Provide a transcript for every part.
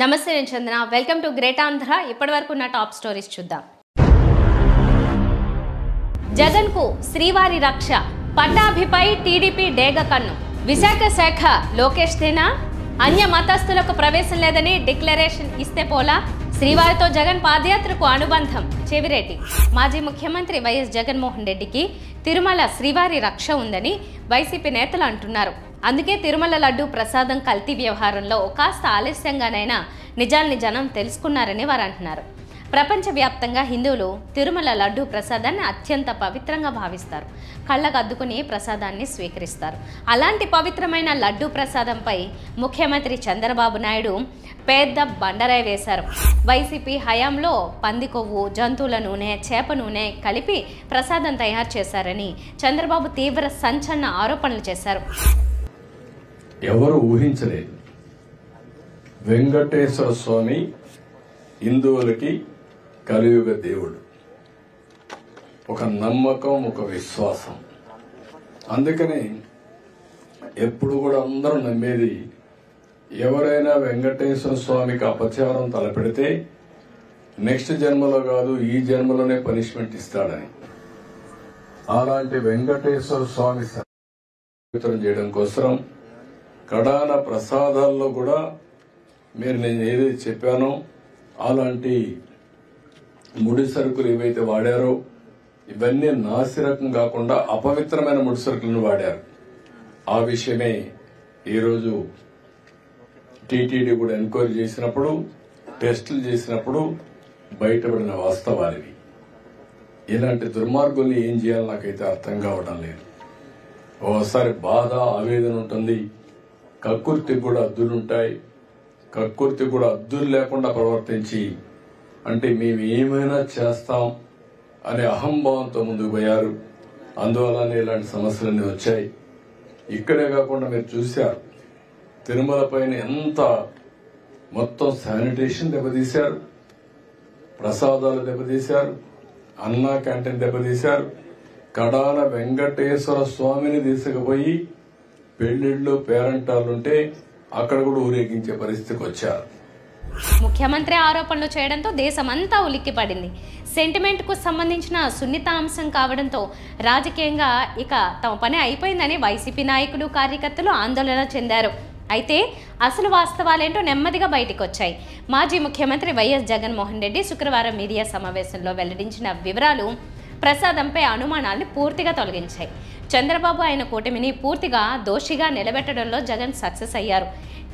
నమస్తే నేను Chandana. Welcome to great Andhra ఇప్పటి వరకు ఉన్న టాప్ స్టోరీస్ చూద్దాం. జగన్కు శ్రీవారి రక్ష పట్టాభిపై టీడీపీ డేగ కన్ను. విశాఖ శాఖ లోకేష్ తేనా? అన్య మతస్థులకు ప్రవేశం లేదని డిక్లరేషన్ ఇస్తే పోలా? శ్రీవారితో జగన్ పాదయాత్రకు అనుబంధం చెవిరెడ్డి మాజీ ముఖ్యమంత్రి వైఎస్ జగన్మోహన్ రెడ్డికి తిరుమల శ్రీవారి రక్ష ఉందని వైసీపీ నేతలు అంటున్నారు. అందుకే తిరుమల లడ్డు ప్రసాదం కల్తీ వ్యవహారంలో కాస్త ఆలస్యంగానైనా నిజాల్ని జనం తెలుసుకున్నారని వారు అంటున్నారు. ప్రపంచవ్యాప్తంగా హిందువులు తిరుమల లడ్డు ప్రసాదాన్ని అత్యంత పవిత్రంగా భావిస్తారు. కళ్ళకు అద్దుకుని ప్రసాదాన్ని స్వీకరిస్తారు. అలాంటి పవిత్రమైన లడ్డు ప్రసాదంపై ముఖ్యమంత్రి చంద్రబాబు నాయుడు పెద్ద బండరాయి వేశారు. వైసీపీ హయాంలో పంది కొవ్వు జంతువుల నూనె చేప నూనె కలిపి ప్రసాదం తయారు చేశారని చంద్రబాబు తీవ్ర సంచలన ఆరోపణలు చేశారు. ఎవరు ఊహించలేదు. వెంకటేశ్వర స్వామి హిందువులకి కలియుగ దేవుడు. ఒక నమ్మకం ఒక విశ్వాసం. అందుకని ఎప్పుడు కూడా అందరూ నమ్మేది ఎవరైనా వెంకటేశ్వర స్వామికి అపచారం తలపెడితే నెక్స్ట్ జన్మలో కాదు ఈ జన్మలోనే పనిష్మెంట్ ఇస్తాడని. అలాంటి వెంకటేశ్వర స్వామి చేయడం కోసం కడాన ప్రసాదాల్లో కూడా మీరు నేను ఏదైతే చెప్పానో అలాంటి ముడి సరుకులు ఏవైతే వాడారో ఇవన్నీ నాసిరకం కాకుండా అపవిత్రమైన ముడి సరుకులను వాడారు. ఆ విషయమే ఈరోజు టీటీడీ కూడా ఎంక్వైరీ చేసినప్పుడు టెస్టులు చేసినప్పుడు బయటపడిన వాస్తవాలివి. ఇలాంటి దుర్మార్గుల్ని ఏం చేయాలో నాకైతే అర్థం కావడం లేదు. ఓసారి బాధ ఆవేదన ఉంటుంది. కక్కుర్తి కూడా అద్దులుంటాయి. కక్కుర్తి కూడా అద్దులు లేకుండా ప్రవర్తించి అంటే మేము ఏమైనా చేస్తాం అనే అహంభావంతో ముందుకు పోయారు. అందువల్లనే ఇలాంటి సమస్యలన్నీ వచ్చాయి. ఇక్కడే కాకుండా మీరు చూశారు తిరుమల పైన ఎంత మొత్తం శానిటేషన్ దెబ్బతీశారు ప్రసాదాలు దెబ్బతీశారు అన్నా క్యాంటీన్ దెబ్బతీశారు కడాల వెంకటేశ్వర స్వామిని తీసుకుపోయి పెళ్ళిళ్ళు పేరంటాలుంటే అక్కడ కూడా ఊరేగించే పరిస్థితికి వచ్చారు. ముఖ్యమంత్రి ఆరోపణలు చేయడంతో దేశమంతా ఉలిక్కిపడింది. సెంటిమెంట్కు సంబంధించిన సున్నిత అంశం కావడంతో రాజకీయంగా ఇక తమ పని అయిపోయిందని వైసీపీ నాయకులు కార్యకర్తలు ఆందోళన చెందారు. అయితే అసలు వాస్తవాలేంటో నెమ్మదిగా బయటకు వచ్చాయి మాజీ ముఖ్యమంత్రి వైఎస్ జగన్మోహన్ రెడ్డి శుక్రవారం మీడియా సమావేశంలో వెల్లడించిన వివరాలు ప్రసాదంపై అనుమానాల్ని పూర్తిగా తొలగించాయి. చంద్రబాబు ఆయన కూటమిని పూర్తిగా దోషిగా నిలబెట్టడంలో జగన్ సక్సెస్ అయ్యారు.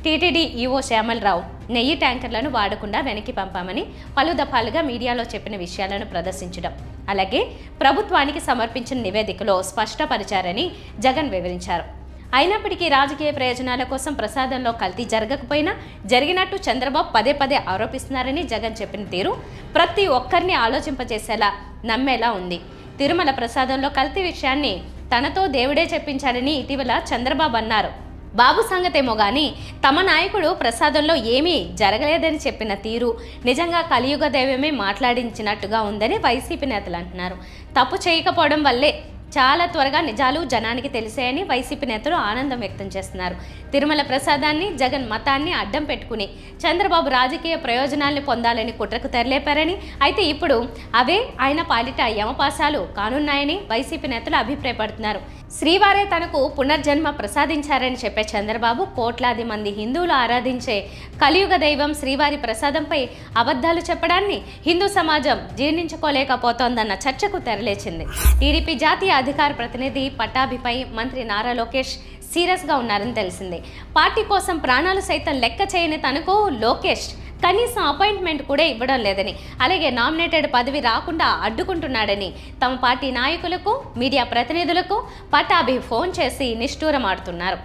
టీటీడీ ఈవో శ్యామలరావు నెయ్యి ట్యాంకర్లను వాడకుండా వెనక్కి పంపామని పలు దఫాలుగా మీడియాలో చెప్పిన విషయాలను ప్రదర్శించడం. అలాగే ప్రభుత్వానికి సమర్పించిన నివేదికలో స్పష్టపరిచారని జగన్ వివరించారు. అయినప్పటికీ రాజకీయ ప్రయోజనాల కోసం ప్రసాదంలో కల్తీ జరగకపోయినా జరిగినట్టు చంద్రబాబు పదే పదే ఆరోపిస్తున్నారని జగన్ చెప్పిన తీరు ప్రతి ఒక్కరిని ఆలోచింపజేసేలా నమ్మేలా ఉంది. తిరుమల ప్రసాదంలో కల్తీ విషయాన్ని తనతో దేవుడే చెప్పించాడని ఇటీవల చంద్రబాబు అన్నారు. బాబు సంగతేమో కానీ తమ నాయకుడు ప్రసాదంలో ఏమీ జరగలేదని చెప్పిన తీరు నిజంగా కలియుగ దైవమే మాట్లాడించినట్టుగా ఉందని వైసీపీ నేతలు అంటున్నారు. తప్పు చేయకపోవడం వల్లే చాలా త్వరగా నిజాలు జనానికి తెలిసాయని వైసీపీ నేతలు ఆనందం వ్యక్తం చేస్తున్నారు. తిరుమల ప్రసాదాన్ని జగన్ మతాన్ని అడ్డం పెట్టుకుని చంద్రబాబు రాజకీయ ప్రయోజనాల్ని పొందాలని కుట్రకు తెరలేపారని అయితే ఇప్పుడు అవే ఆయన పాలిట యమపాసాలు కానున్నాయని వైసీపీ నేతలు అభిప్రాయపడుతున్నారు. శ్రీవారే తనకు పునర్జన్మ ప్రసాదించారని చెప్పే చంద్రబాబు కోట్లాది మంది హిందువులు ఆరాధించే కలియుగ దైవం శ్రీవారి ప్రసాదంపై అబద్ధాలు చెప్పడాన్ని హిందూ సమాజం జీర్ణించుకోలేకపోతోందన్న చర్చకు తెరలేచింది. టీడీపీ జాతీయ అధికార ప్రతినిధి పట్టాభిపై మంత్రి నారా లోకేష్ సీరియస్గా ఉన్నారని తెలిసింది. పార్టీ కోసం ప్రాణాలు సైతం లెక్క చేయని తనకు లోకేష్ కనీసం అపాయింట్మెంట్ కూడా ఇవ్వడం లేదని. అలాగే నామినేటెడ్ పదవి రాకుండా అడ్డుకుంటున్నాడని. తమ పార్టీ నాయకులకు మీడియా ప్రతినిధులకు పటాభి ఫోన్ చేసి నిష్ఠూరమాడుతున్నారు.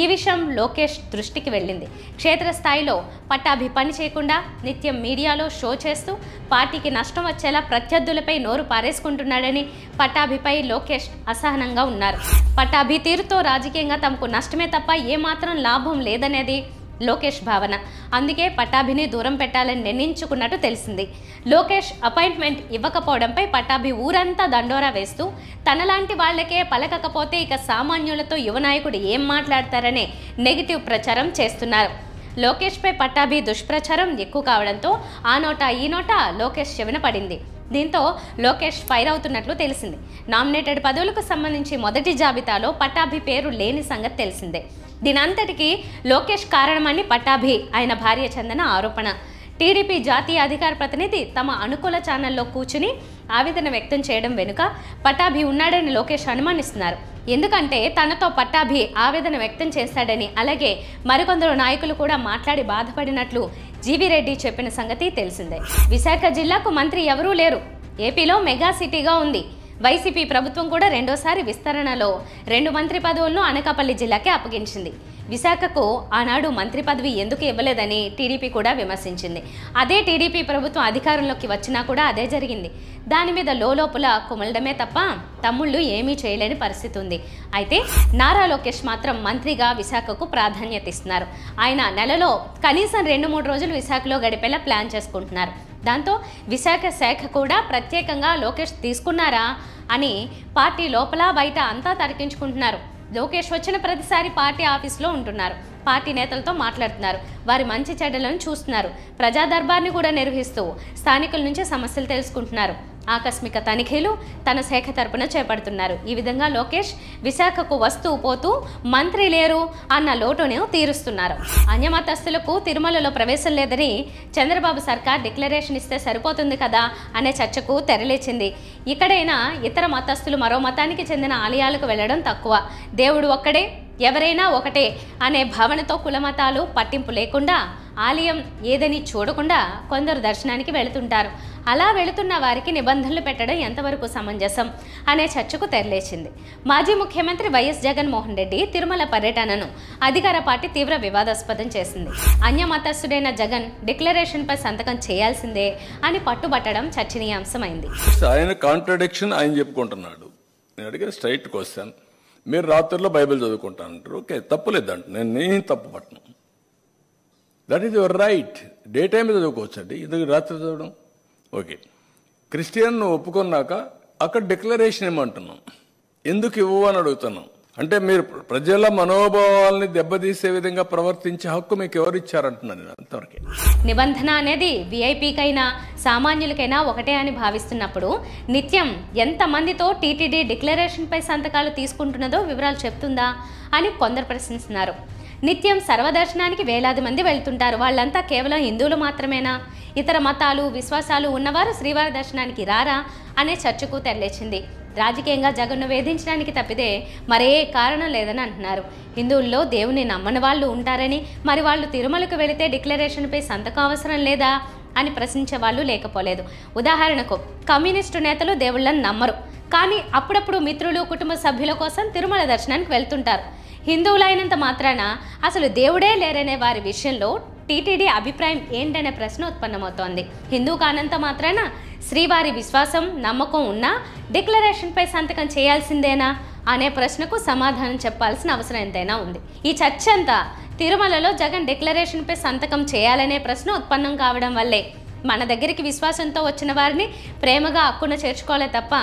ఈ విషయం లోకేష్ దృష్టికి వెళ్ళింది. క్షేత్రస్థాయిలో పట్టాభి పని చేయకుండా నిత్యం మీడియాలో షో చేస్తూ పార్టీకి నష్టం వచ్చేలా ప్రత్యర్థులపై నోరు పారేసుకుంటున్నాడని పట్టాభిపై లోకేష్ అసహనంగా ఉన్నారు. పట్టాభి తీరుతో రాజకీయంగా తమకు నష్టమే తప్ప ఏమాత్రం లాభం లేదనేది లోకేష్ భావన. అందుకే పట్టాభిని దూరం పెట్టాలని నిర్ణయించుకున్నట్టు తెలిసింది. లోకేష్ అపాయింట్మెంట్ ఇవ్వకపోవడంపై పట్టాభి ఊరంతా దండోరా వేస్తూ తనలాంటి వాళ్ళకే పలకకపోతే ఇక సామాన్యులతో యువ నాయకుడు ఏం మాట్లాడతారనే నెగిటివ్ ప్రచారం చేస్తున్నారు. లోకేష్పై పట్టాభి దుష్ప్రచారం ఎక్కువ కావడంతో ఆ నోట ఈ నోట లోకేష్ చెవిన పడింది. దీంతో లోకేష్ ఫైర్ అవుతున్నట్లు తెలిసింది. నామినేటెడ్ పదవులకు సంబంధించి మొదటి జాబితాలో పట్టాభి పేరు లేని సంగతి తెలిసిందే. దీనంతటికీ లోకేష్ కారణమని పట్టాభి ఆయన భార్య చందన ఆరోపణ. టీడీపీ జాతీయ అధికార ప్రతినిధి తమ అనుకూల ఛానల్లో కూర్చుని ఆవేదన వ్యక్తం చేయడం వెనుక పట్టాభి ఉన్నాడని లోకేష్ అనుమానిస్తున్నారు. ఎందుకంటే తనతో పట్టాభి ఆవేదన వ్యక్తం చేశాడని అలాగే మరికొందరు నాయకులు కూడా మాట్లాడి బాధపడినట్లు జీవీ రెడ్డి చెప్పిన సంగతి తెలిసిందే. విశాఖ జిల్లాకు మంత్రి ఎవరూ లేరు. ఏపీలో మెగా సిటీగా ఉంది. వైసీపీ ప్రభుత్వం కూడా రెండోసారి విస్తరణలో రెండు మంత్రి పదవులను అనకాపల్లి జిల్లాకే అప్పగించింది. విశాఖకు ఆనాడు మంత్రి పదవి ఎందుకు ఇవ్వలేదని టీడీపీ కూడా విమర్శించింది. అదే టీడీపీ ప్రభుత్వం అధికారంలోకి వచ్చినా కూడా అదే జరిగింది. దాని మీద లోపల కుమలడమే తప్ప తమ్ముళ్ళు ఏమీ చేయలేని పరిస్థితి ఉంది. అయితే నారా లోకేష్ మాత్రం మంత్రిగా విశాఖకు ప్రాధాన్యత ఇస్తున్నారు. ఆయన నెలలో కనీసం రెండు మూడు రోజులు విశాఖలో గడిపేలా ప్లాన్ చేసుకుంటున్నారు. దాంతో విశాఖ శాఖ కూడా ప్రత్యేకంగా లోకేష్ తీసుకున్నారా అని పార్టీ లోపల బయట అంతా తరికించుకుంటున్నారు లోకేష్ వచ్చిన ప్రతిసారి పార్టీ ఆఫీస్లో ఉంటున్నారు. పార్టీ నేతలతో మాట్లాడుతున్నారు. వారి మంచి చెడ్డలను చూస్తున్నారు. ప్రజా దర్బార్ని కూడా నిర్వహిస్తూ స్థానికుల నుంచి సమస్యలు తెలుసుకుంటున్నారు. ఆకస్మిక తనిఖీలు తన శాఖ తరపున చేపడుతున్నారు. ఈ విధంగా లోకేష్ విశాఖకు వస్తూ పోతూ మంత్రి లేరు అన్న లోటును తీరుస్తున్నారు. అన్యమతస్తులకు తిరుమలలో ప్రవేశం లేదని చంద్రబాబు సర్కార్ డిక్లరేషన్ ఇస్తే సరిపోతుంది కదా అనే చర్చకు తెరలేచింది. ఇక్కడైనా ఇతర మతస్థులు మరో మతానికి చెందిన ఆలయాలకు వెళ్ళడం తక్కువ. దేవుడు ఒక్కడే ఎవరైనా ఒకటే అనే భావనతో కులమతాలు పట్టింపు లేకుండా ఆలయం ఏదని చూడకుండా కొందరు దర్శనానికి వెళుతుంటారు. అలా వెళుతున్న వారికి నిబంధనలు పెట్టడం ఎంతవరకు సమంజసం అనే చర్చకు తెరలేచింది. మాజీ ముఖ్యమంత్రి వైఎస్ జగన్మోహన్ రెడ్డి తిరుమల పర్యటనను అధికార పార్టీ తీవ్ర వివాదాస్పదం చేసింది. అన్యమతస్థుడైన జగన్ డిక్లరేషన్పై సంతకం చేయాల్సిందే అని పట్టుబట్టడం చర్చనీయాంశమైంది. ఆయన కాంట్రడిక్షన్ ఆయన చెప్పుకుంటున్నాడు. నేను అడిగే స్ట్రైట్ క్వశ్చన్. మీరు రాత్రిలో బైబిల్ చదువుకుంటానంటారు. ఓకే తప్పులేదంట. నేను నేను తప్పు పట్టను that is your right day time చదువుకోవచ్చండి. ఇది రాత్రి చదవడం? ఓకే క్రిస్టియన్ను ఒప్పుకున్నాక అక్కడ డిక్లరేషన్ ఏమంటున్నాం? ఎందుకు ఇవ్వు అని అడుగుతున్నాం. అంటే మీరు ప్రజల మనోభావాల్ని దెబ్బతీసే విధంగా ప్రవర్తించే హక్కు మీకు ఎవరు ఇచ్చారంటున్నాను నేను అంతవరకే. నిబంధన అనేది విఐపీకైనా సామాన్యులకైనా ఒకటే అని భావిస్తున్నప్పుడు నిత్యం ఎంతమందితో టీటీడీ డిక్లరేషన్పై సంతకాలు తీసుకుంటున్నదో వివరాలు చెప్తుందా అని కొందరు ప్రశ్నిస్తున్నారు. నిత్యం సర్వదర్శనానికి వేలాది మంది వెళ్తుంటారు. వాళ్ళంతా కేవలం హిందువులు మాత్రమేనా? ఇతర మతాలు విశ్వాసాలు ఉన్నవారు శ్రీవారి దర్శనానికి రారా అనే చర్చకు తెరలేచింది. రాజకీయంగా జగన్ను వేధించడానికి తప్పితే మరే కారణం లేదని అంటున్నారు. హిందువుల్లో దేవుని నమ్మని వాళ్ళు ఉంటారని మరి వాళ్ళు తిరుమలకు వెళితే డిక్లరేషన్పై సంతకం అవసరం లేదా అని ప్రశ్నించే వాళ్ళు లేకపోలేదు. ఉదాహరణకు కమ్యూనిస్టు నేతలు దేవుళ్ళని నమ్మరు. కానీ అప్పుడప్పుడు మిత్రులు కుటుంబ సభ్యుల కోసం తిరుమల దర్శనానికి వెళ్తుంటారు. హిందువులైనంత మాత్రాన అసలు దేవుడే లేరనే వారి విషయంలో టీటీడీ అభిప్రాయం ఏంటనే ప్రశ్న ఉత్పన్నమవుతోంది హిందూ కానంత మాత్రాన శ్రీవారి విశ్వాసం నమ్మకం ఉన్నా డిక్లరేషన్పై సంతకం చేయాల్సిందేనా అనే ప్రశ్నకు సమాధానం చెప్పాల్సిన అవసరం ఎంతైనా ఉంది. ఈ చర్చ అంతా తిరుమలలో జగన్ డిక్లరేషన్పై సంతకం చేయాలనే ప్రశ్న ఉత్పన్నం కావడం వల్లే మన దగ్గరికి విశ్వాసంతో వచ్చిన వారిని ప్రేమగా అక్కున చేర్చుకోలే తప్ప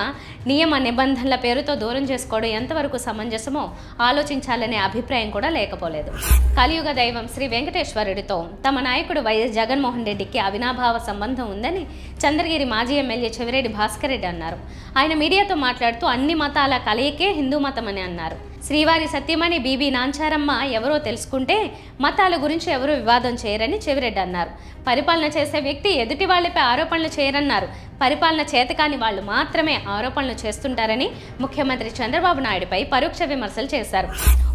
నియమ నిబంధనల పేరుతో దూరం చేసుకోవడం ఎంతవరకు సమంజసమో ఆలోచించాలనే అభిప్రాయం కూడా లేకపోలేదు. కలియుగ దైవం శ్రీ వెంకటేశ్వరుడితో తమ నాయకుడు వైఎస్ జగన్మోహన్ రెడ్డికి అవినాభావ సంబంధం ఉందని చంద్రగిరి మాజీ ఎమ్మెల్యే చెవిరెడ్డి భాస్కర్ రెడ్డి అన్నారు. ఆయన మీడియాతో మాట్లాడుతూ అన్ని మతాల కలయికే హిందూ మతం అని అన్నారు. శ్రీవారి సత్యమణి బీబీ నాంచారమ్మ ఎవరో తెలుసుకుంటే మతాల గురించి ఎవరూ వివాదం చేయరని చెవిరెడ్డి అన్నారు. పరిపాలన చేసే వ్యక్తి ఎదుటి వాళ్ళపై ఆరోపణలు చేయరన్నారు. పరిపాలన చేతకాని వాళ్ళు మాత్రమే ఆరోపణలు చేస్తుంటారని ముఖ్యమంత్రి చంద్రబాబు నాయుడుపై పరోక్ష విమర్శలు చేశారు.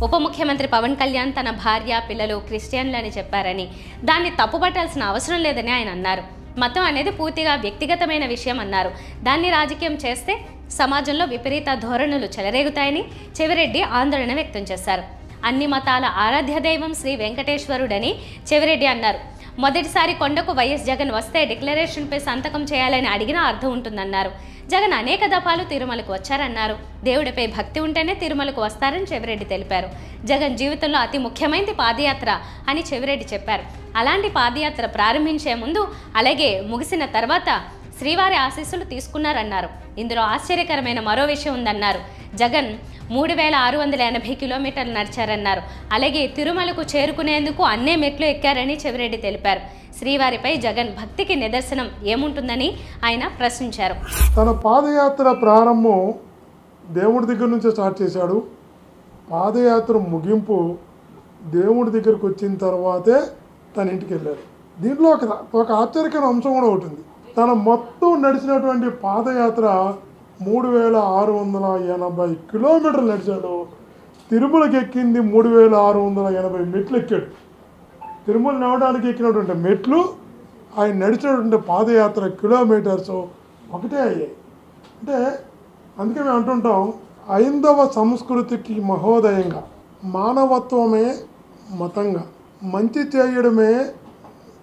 ఉప ముఖ్యమంత్రి పవన్ కళ్యాణ్ తన భార్య పిల్లలు క్రిస్టియన్లని చెప్పారని. దాన్ని తప్పుపట్టాల్సిన అవసరం లేదని ఆయన అన్నారు. మతం అనేది పూర్తిగా వ్యక్తిగతమైన విషయం అన్నారు. దాన్ని రాజకీయం చేస్తే సమాజంలో విపరీత ధోరణులు చెలరేగుతాయని చెవిరెడ్డి ఆందోళన వ్యక్తం చేశారు. అన్ని మతాల ఆరాధ్య దైవం శ్రీ వెంకటేశ్వరుడని చెవిరెడ్డి అన్నారు. మొదటిసారి కొండకు వైఎస్ జగన్ వస్తే డిక్లరేషన్పై సంతకం చేయాలని అడిగినా అర్థం ఉంటుందన్నారు. జగన్ అనేక దఫాలు తిరుమలకు వచ్చారన్నారు. దేవుడిపై భక్తి ఉంటేనే తిరుమలకు వస్తారని చెవిరెడ్డి తెలిపారు. జగన్ జీవితంలో అతి ముఖ్యమైనది పాదయాత్ర అని చెవిరెడ్డి చెప్పారు. అలాంటి పాదయాత్ర ప్రారంభించే ముందు అలాగే ముగిసిన తర్వాత శ్రీవారి ఆశీస్సులు తీసుకున్నారన్నారు. ఇందులో ఆశ్చర్యకరమైన మరో విషయం ఉందన్నారు. జగన్ మూడు వేల ఆరు వందల ఎనభై కిలోమీటర్లు నడిచారన్నారు. అలాగే తిరుమలకు చేరుకునేందుకు అన్నే మెట్లు ఎక్కారని చెవిరెడ్డి తెలిపారు. శ్రీవారిపై జగన్ భక్తికి నిదర్శనం ఏముంటుందని ఆయన ప్రశ్నించారు. తన పాదయాత్ర ప్రారంభం దేవుడి దగ్గర నుంచే స్టార్ట్ చేశాడు. పాదయాత్ర ముగింపు దేవుడి దగ్గరికి వచ్చిన తర్వాతే తన ఇంటికి వెళ్ళాడు. దీంట్లో ఒక ఒక ఆశ్చర్యకర అంశం కూడా ఒకటి ఉంది. తన మొత్తం నడిచినటువంటి పాదయాత్ర మూడు వేల ఆరు వందల ఎనభై కిలోమీటర్లు నడిచాడు. తిరుమలకి ఎక్కింది మూడు వేల ఆరు వందల ఎనభై మెట్లు ఎక్కాడు. తిరుమల నడవడానికి ఎక్కినటువంటి మెట్లు ఆయన నడిచినటువంటి పాదయాత్ర కిలోమీటర్స్ ఒకటే అయ్యాయి. అంటే అందుకే మేము అంటుంటాం ఐందవ సంస్కృతికి మహోదయంగా మానవత్వమే మతంగా మంచి చేయడమే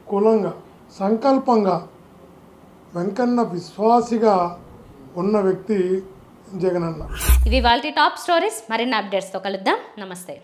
కులంగా సంకల్పంగా వెంకన్న విశ్వాసిగా ఉన్న వ్యక్తి జగనన్న. ఇవి వాళ్ళ టాప్ స్టోరీస్ మరిన్ని అప్డేట్స్తో కలుద్దాం. నమస్తే.